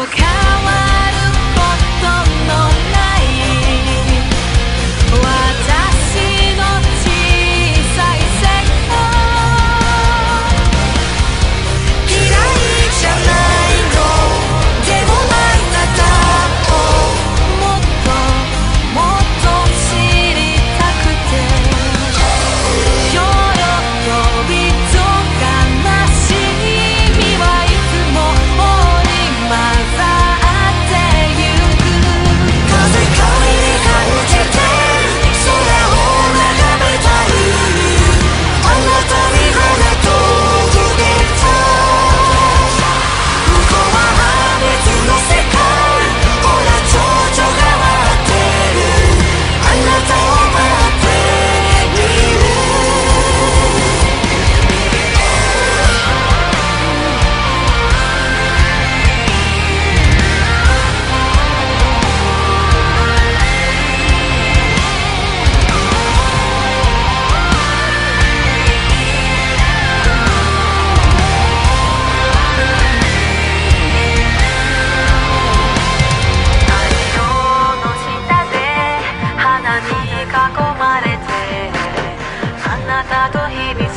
我看完あたと日々